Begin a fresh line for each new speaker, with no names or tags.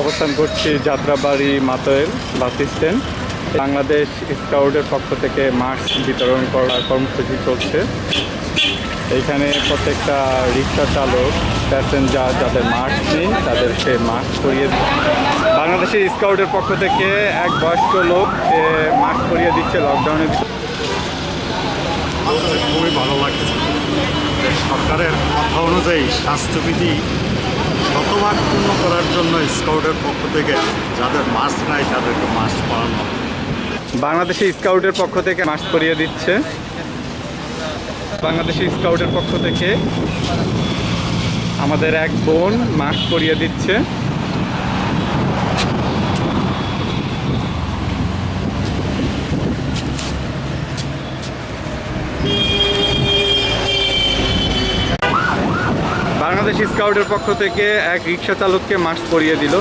অবস্থান করছি Jatrabari Matuail bus stand. Bangladesh স্কাউটের পক্ষ থেকে মাস্ক বিতরণ করার কর্মসূচি চলছে। এইখানে প্রত্যেকটা রিক্সা চালক, প্যাসেঞ্জার যাদের মাস্ক নেই, তাদেরকে মাস্ক পরিয়ে বাংলাদেশের স্কাউটের পক্ষ থেকে এক বয়স্ক লোক মাস্ক পরিয়ে দিচ্ছে লকডাউনের
আমাদের খুবই ভালো লাগছে। সরকারের কথা অনুযায়ী স্বাস্থ্যবিধি জন্য স্কাউটের পক্ষ থেকে যাদের মাস্ক নাই, তাদেরকে মাস্ক পরানো
বাংলাদেশে স্কাউটের পক্ষ থেকে মাস্ক পরিয়ে দিচ্ছে। বাংলাদেশি স্কাউটের পক্ষ থেকে আমাদের এক বোন মাস্ক পরিয়ে দিচ্ছে। বাংলাদেশ স্কাউটের পক্ষ থেকে এক রিক্সা চালককে মাস্ক পরিয়ে দিল।